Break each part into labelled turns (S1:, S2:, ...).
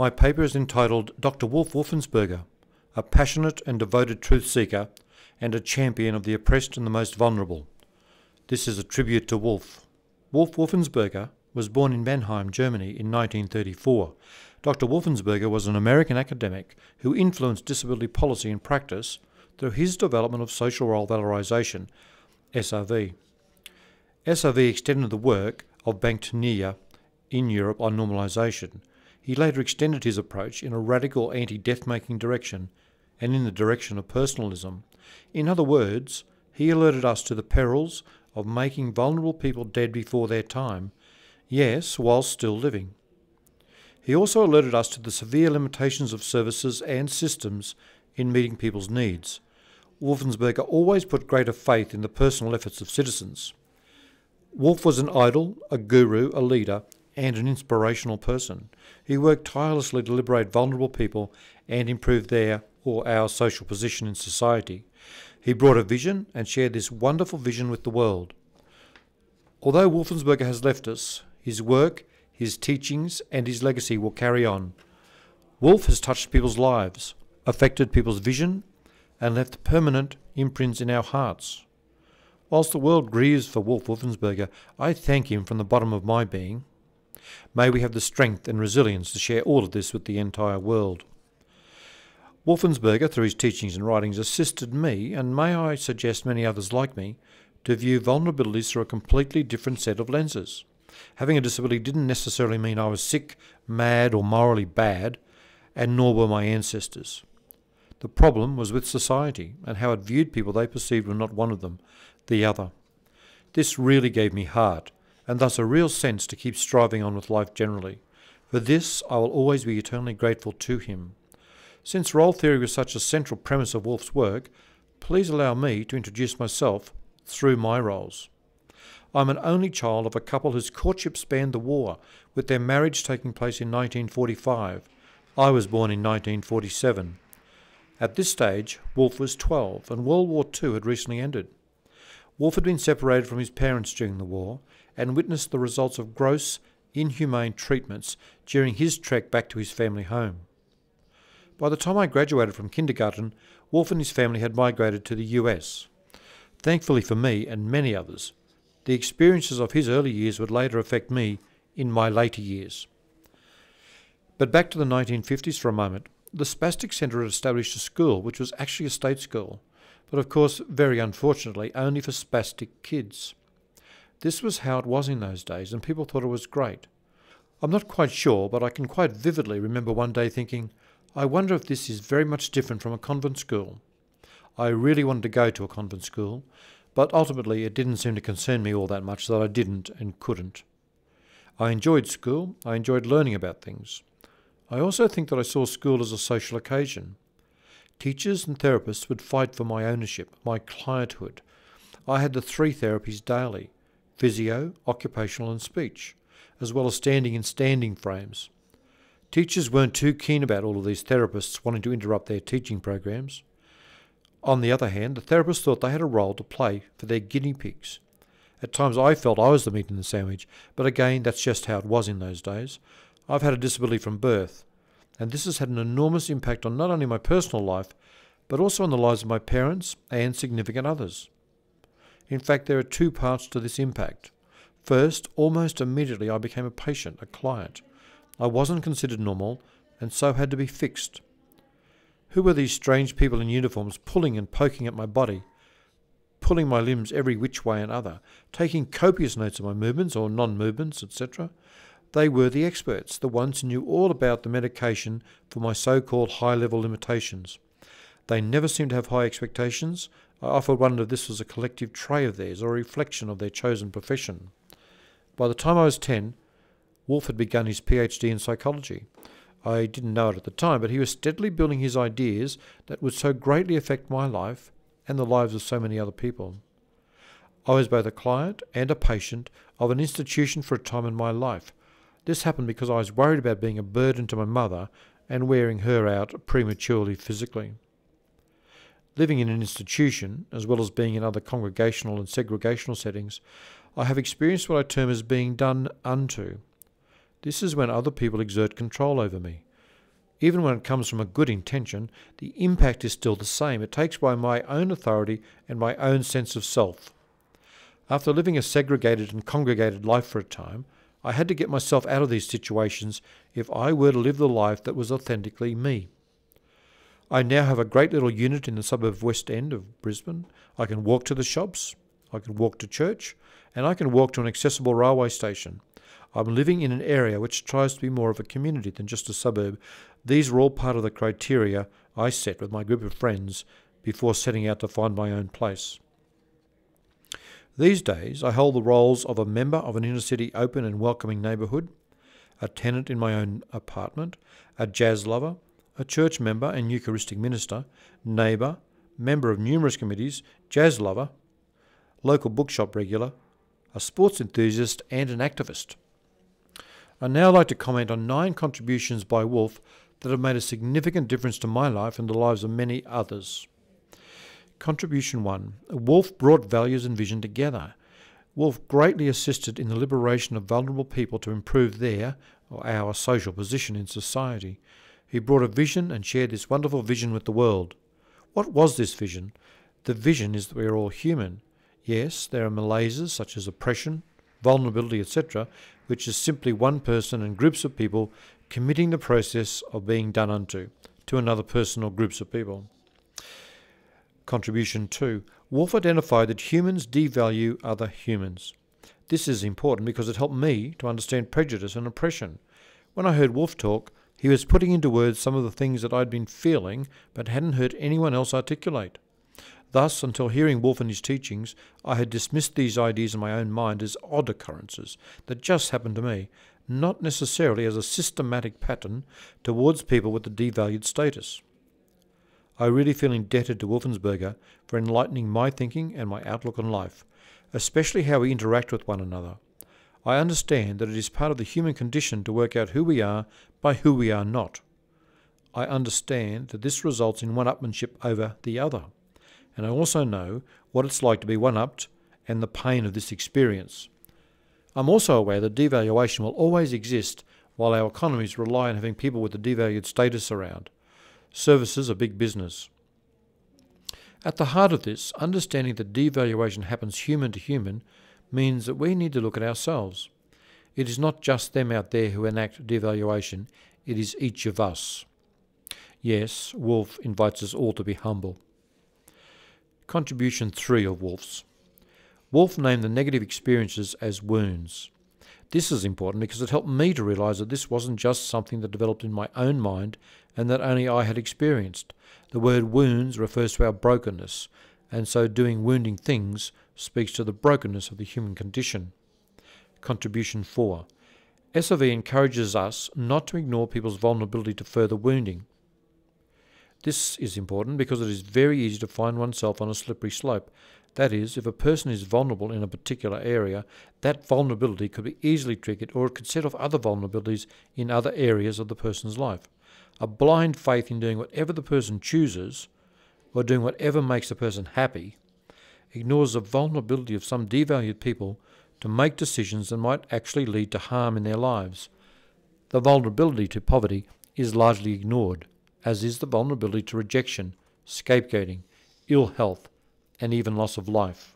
S1: My paper is entitled Dr. Wolf Wolfensberger, a passionate and devoted truth seeker and a champion of the oppressed and the most vulnerable. This is a tribute to Wolf. Wolf Wolfensberger was born in Mannheim, Germany in 1934. Dr. Wolfensberger was an American academic who influenced disability policy and practice through his development of social role valorization, SRV. SRV extended the work of Bankter in Europe on normalization. He later extended his approach in a radical anti death making direction and in the direction of personalism. In other words, he alerted us to the perils of making vulnerable people dead before their time, yes, while still living. He also alerted us to the severe limitations of services and systems in meeting people's needs. Wolfensberger always put greater faith in the personal efforts of citizens. Wolf was an idol, a guru, a leader, and an inspirational person. He worked tirelessly to liberate vulnerable people and improve their or our social position in society. He brought a vision and shared this wonderful vision with the world. Although Wolfensberger has left us, his work, his teachings, and his legacy will carry on. Wolf has touched people's lives, affected people's vision, and left permanent imprints in our hearts. Whilst the world grieves for Wolf Wolfensberger, I thank him from the bottom of my being. May we have the strength and resilience to share all of this with the entire world. Wolfensberger, through his teachings and writings, assisted me, and may I suggest many others like me, to view vulnerabilities through a completely different set of lenses. Having a disability didn't necessarily mean I was sick, mad, or morally bad, and nor were my ancestors. The problem was with society and how it viewed people they perceived were not one of them, the other. This really gave me heart, and thus a real sense to keep striving on with life generally. For this I will always be eternally grateful to him. Since role theory was such a central premise of Wolf's work, please allow me to introduce myself through my roles. I'm an only child of a couple whose courtship spanned the war, with their marriage taking place in 1945. I was born in 1947. At this stage, Wolf was 12, and World War II had recently ended. Wolf had been separated from his parents during the war and witnessed the results of gross, inhumane treatments during his trek back to his family home. By the time I graduated from kindergarten, Wolf and his family had migrated to the US. Thankfully for me and many others, the experiences of his early years would later affect me in my later years. But back to the 1950s for a moment the Spastic Centre had established a school which was actually a state school, but of course, very unfortunately, only for spastic kids. This was how it was in those days, and people thought it was great. I'm not quite sure, but I can quite vividly remember one day thinking, I wonder if this is very much different from a convent school. I really wanted to go to a convent school, but ultimately it didn't seem to concern me all that much that I didn't and couldn't. I enjoyed school, I enjoyed learning about things. I also think that I saw school as a social occasion. Teachers and therapists would fight for my ownership, my clienthood. I had the three therapies daily physio, occupational, and speech, as well as standing and standing frames. Teachers weren't too keen about all of these therapists wanting to interrupt their teaching programs. On the other hand, the therapists thought they had a role to play for their guinea pigs. At times I felt I was the meat in the sandwich, but again, that's just how it was in those days. I've had a disability from birth, and this has had an enormous impact on not only my personal life, but also on the lives of my parents and significant others. In fact, there are two parts to this impact. First, almost immediately I became a patient, a client. I wasn't considered normal, and so had to be fixed. Who were these strange people in uniforms pulling and poking at my body, pulling my limbs every which way and other, taking copious notes of my movements or non movements, etc., they were the experts, the ones who knew all about the medication for my so called high level limitations. They never seemed to have high expectations. I often wondered if this was a collective trait of theirs or a reflection of their chosen profession. By the time I was 10, Wolf had begun his PhD in psychology. I didn't know it at the time, but he was steadily building his ideas that would so greatly affect my life and the lives of so many other people. I was both a client and a patient of an institution for a time in my life, this happened because I was worried about being a burden to my mother and wearing her out prematurely physically. Living in an institution, as well as being in other congregational and segregational settings, I have experienced what I term as being done unto. This is when other people exert control over me. Even when it comes from a good intention, the impact is still the same. It takes away my own authority and my own sense of self. After living a segregated and congregated life for a time, I had to get myself out of these situations if I were to live the life that was authentically me. I now have a great little unit in the suburb of West End of Brisbane. I can walk to the shops, I can walk to church, and I can walk to an accessible railway station. I'm living in an area which tries to be more of a community than just a suburb. These were all part of the criteria I set with my group of friends before setting out to find my own place. These days, I hold the roles of a member of an inner city open and welcoming neighbourhood, a tenant in my own apartment, a jazz lover, a church member and Eucharistic minister, neighbour, member of numerous committees, jazz lover, local bookshop regular, a sports enthusiast, and an activist. I'd now like to comment on nine contributions by Wolf that have made a significant difference to my life and the lives of many others. Contribution 1 Wolf brought values and vision together. Wolf greatly assisted in the liberation of vulnerable people to improve their, or our, social position in society. He brought a vision and shared this wonderful vision with the world. What was this vision? The vision is that we are all human. Yes, there are malaises such as oppression, vulnerability, etc., which is simply one person and groups of people committing the process of being done unto to another person or groups of people. Contribution 2. Wolf identified that humans devalue other humans. This is important because it helped me to understand prejudice and oppression. When I heard Wolf talk, he was putting into words some of the things that I'd been feeling but hadn't heard anyone else articulate. Thus, until hearing Wolf and his teachings, I had dismissed these ideas in my own mind as odd occurrences that just happened to me, not necessarily as a systematic pattern towards people with a devalued status. I really feel indebted to Wolfensberger for enlightening my thinking and my outlook on life, especially how we interact with one another. I understand that it is part of the human condition to work out who we are by who we are not. I understand that this results in one upmanship over the other, and I also know what it's like to be one upped and the pain of this experience. I'm also aware that devaluation will always exist while our economies rely on having people with a devalued status around. Services are big business. At the heart of this, understanding that devaluation happens human to human means that we need to look at ourselves. It is not just them out there who enact devaluation, it is each of us. Yes, Wolf invites us all to be humble. Contribution 3 of Wolf's. Wolf named the negative experiences as wounds. This is important because it helped me to realise that this wasn't just something that developed in my own mind and that only I had experienced. The word wounds refers to our brokenness, and so doing wounding things speaks to the brokenness of the human condition. Contribution 4. SRV encourages us not to ignore people's vulnerability to further wounding. This is important because it is very easy to find oneself on a slippery slope, that is, if a person is vulnerable in a particular area, that vulnerability could be easily triggered or it could set off other vulnerabilities in other areas of the person's life. A blind faith in doing whatever the person chooses or doing whatever makes a person happy ignores the vulnerability of some devalued people to make decisions that might actually lead to harm in their lives. The vulnerability to poverty is largely ignored, as is the vulnerability to rejection, scapegoating, ill health, and even loss of life.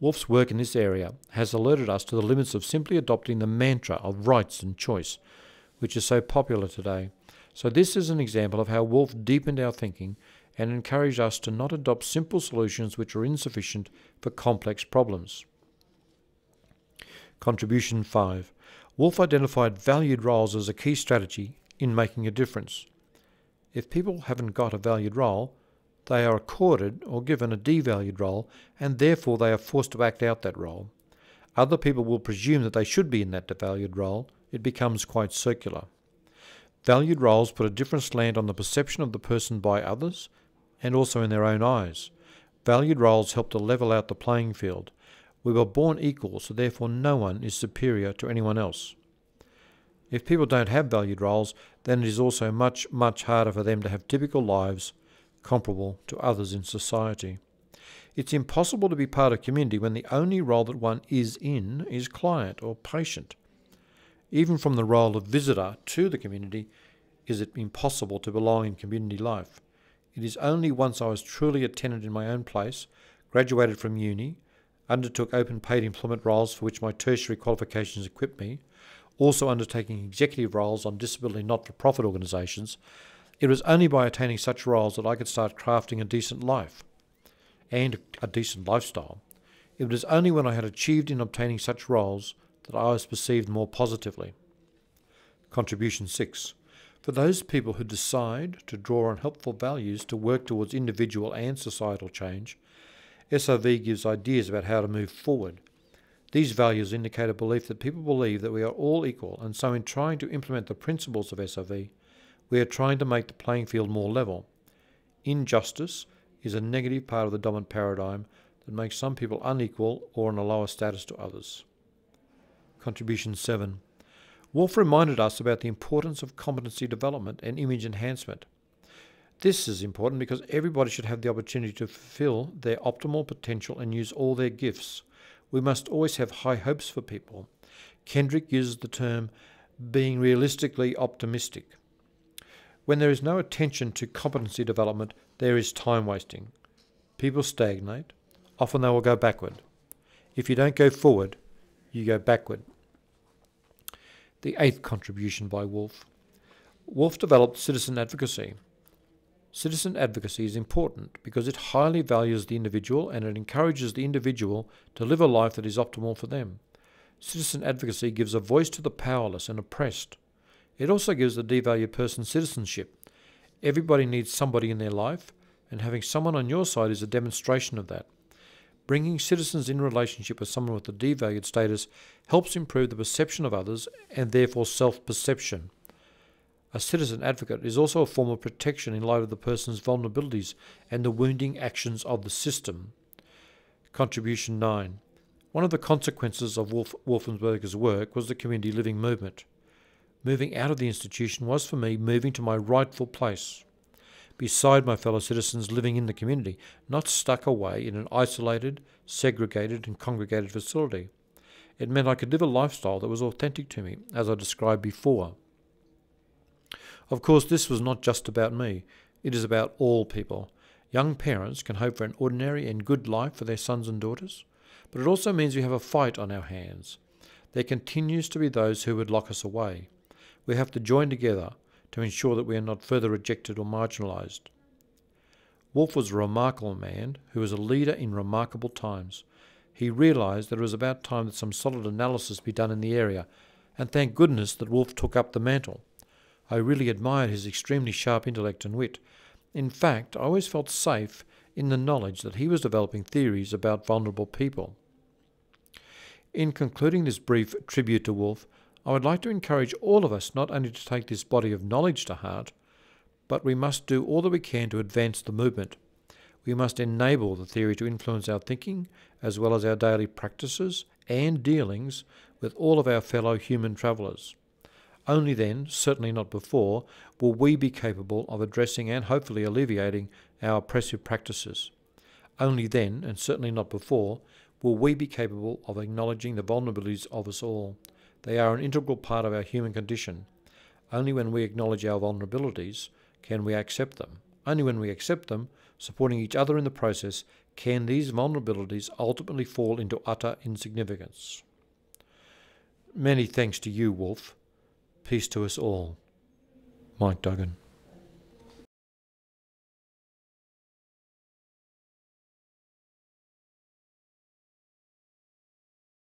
S1: Wolf's work in this area has alerted us to the limits of simply adopting the mantra of rights and choice, which is so popular today. So, this is an example of how Wolf deepened our thinking and encouraged us to not adopt simple solutions which are insufficient for complex problems. Contribution 5 Wolf identified valued roles as a key strategy in making a difference. If people haven't got a valued role, they are accorded or given a devalued role, and therefore they are forced to act out that role. Other people will presume that they should be in that devalued role. It becomes quite circular. Valued roles put a different slant on the perception of the person by others and also in their own eyes. Valued roles help to level out the playing field. We were born equal, so therefore no one is superior to anyone else. If people don't have valued roles, then it is also much, much harder for them to have typical lives comparable to others in society. It's impossible to be part of community when the only role that one is in is client or patient. Even from the role of visitor to the community, is it impossible to belong in community life. It is only once I was truly a tenant in my own place, graduated from uni, undertook open paid employment roles for which my tertiary qualifications equipped me, also undertaking executive roles on disability not for profit organisations, it was only by attaining such roles that I could start crafting a decent life and a decent lifestyle. It was only when I had achieved in obtaining such roles that I was perceived more positively. Contribution 6. For those people who decide to draw on helpful values to work towards individual and societal change, SRV gives ideas about how to move forward. These values indicate a belief that people believe that we are all equal, and so in trying to implement the principles of SRV, we are trying to make the playing field more level. Injustice is a negative part of the dominant paradigm that makes some people unequal or on a lower status to others. Contribution 7. Wolf reminded us about the importance of competency development and image enhancement. This is important because everybody should have the opportunity to fulfill their optimal potential and use all their gifts. We must always have high hopes for people. Kendrick uses the term being realistically optimistic. When there is no attention to competency development, there is time wasting. People stagnate. Often they will go backward. If you don't go forward, you go backward. The eighth contribution by Wolf. Wolf developed citizen advocacy. Citizen advocacy is important because it highly values the individual and it encourages the individual to live a life that is optimal for them. Citizen advocacy gives a voice to the powerless and oppressed. It also gives the devalued person citizenship. Everybody needs somebody in their life, and having someone on your side is a demonstration of that. Bringing citizens in relationship with someone with a devalued status helps improve the perception of others and therefore self perception. A citizen advocate is also a form of protection in light of the person's vulnerabilities and the wounding actions of the system. Contribution 9. One of the consequences of Wolf, Wolfensberger's work was the community living movement. Moving out of the institution was for me moving to my rightful place, beside my fellow citizens living in the community, not stuck away in an isolated, segregated, and congregated facility. It meant I could live a lifestyle that was authentic to me, as I described before. Of course, this was not just about me, it is about all people. Young parents can hope for an ordinary and good life for their sons and daughters, but it also means we have a fight on our hands. There continues to be those who would lock us away. We have to join together to ensure that we are not further rejected or marginalised. Wolf was a remarkable man who was a leader in remarkable times. He realised that it was about time that some solid analysis be done in the area, and thank goodness that Wolf took up the mantle. I really admired his extremely sharp intellect and wit. In fact, I always felt safe in the knowledge that he was developing theories about vulnerable people. In concluding this brief tribute to Wolf, I would like to encourage all of us not only to take this body of knowledge to heart, but we must do all that we can to advance the movement. We must enable the theory to influence our thinking, as well as our daily practices and dealings with all of our fellow human travellers. Only then, certainly not before, will we be capable of addressing and hopefully alleviating our oppressive practices. Only then, and certainly not before, will we be capable of acknowledging the vulnerabilities of us all. They are an integral part of our human condition. Only when we acknowledge our vulnerabilities can we accept them. Only when we accept them, supporting each other in the process, can these vulnerabilities ultimately fall into utter insignificance. Many thanks to you, Wolf. Peace to us all. Mike Duggan.